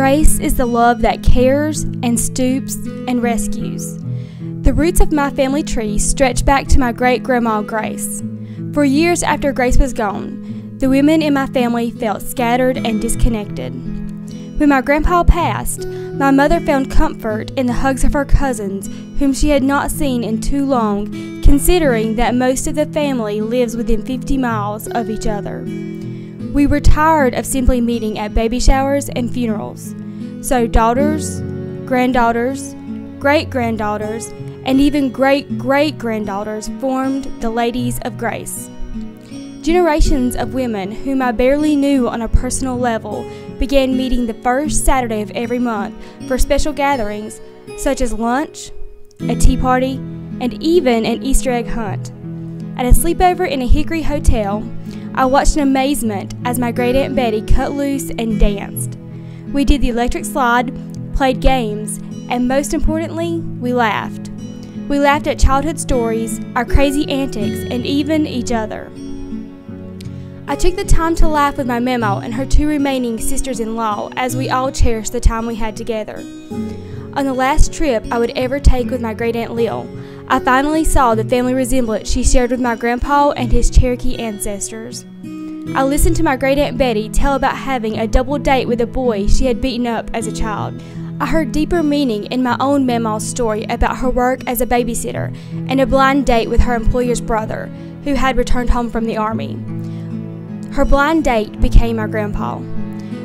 Grace is the love that cares and stoops and rescues. The roots of my family tree stretch back to my great grandma Grace. For years after Grace was gone, the women in my family felt scattered and disconnected. When my grandpa passed, my mother found comfort in the hugs of her cousins, whom she had not seen in too long, considering that most of the family lives within 50 miles of each other. We were tired of simply meeting at baby showers and funerals, so daughters, granddaughters, great granddaughters, and even great great granddaughters formed the Ladies of Grace. Generations of women whom I barely knew on a personal level began meeting the first Saturday of every month for special gatherings such as lunch, a tea party, and even an Easter egg hunt. At a sleepover in a Hickory hotel, I watched in amazement as my great Aunt Betty cut loose and danced. We did the electric slide, played games, and most importantly, we laughed. We laughed at childhood stories, our crazy antics, and even each other. I took the time to laugh with my Memo and her two remaining sisters in law as we all cherished the time we had together. On the last trip I would ever take with my great Aunt Lil, I finally saw the family resemblance she shared with my grandpa and his Cherokee ancestors. I listened to my great Aunt Betty tell about having a double date with a boy she had beaten up as a child. I heard deeper meaning in my own Mama's story about her work as a babysitter and a blind date with her employer's brother, who had returned home from the army. Her blind date became our grandpa.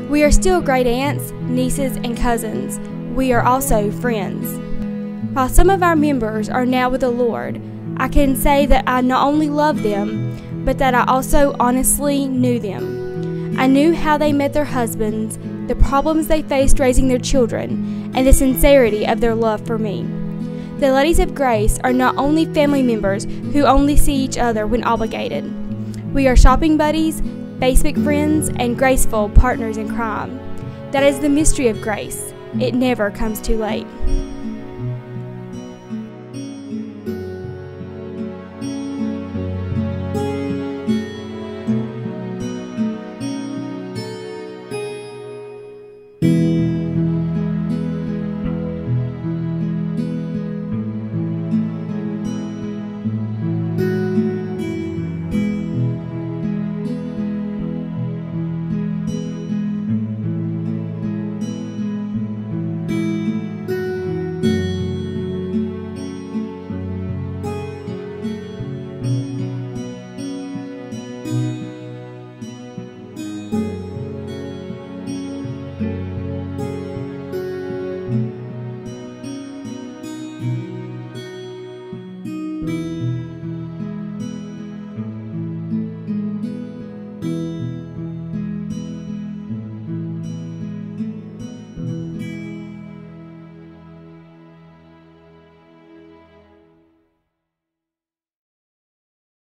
We are still great aunts, nieces, and cousins. We are also friends. While some of our members are now with the Lord, I can say that I not only love them, but that I also honestly knew them. I knew how they met their husbands, the problems they faced raising their children, and the sincerity of their love for me. The Ladies of Grace are not only family members who only see each other when obligated. We are shopping buddies, Facebook friends, and graceful partners in crime. That is the mystery of grace. It never comes too late.